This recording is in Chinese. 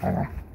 拜拜。